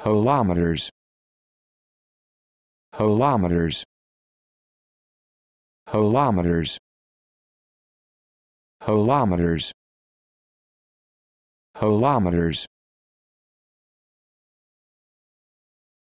holometers. Holometers. Holometers. Holometers. Holometers.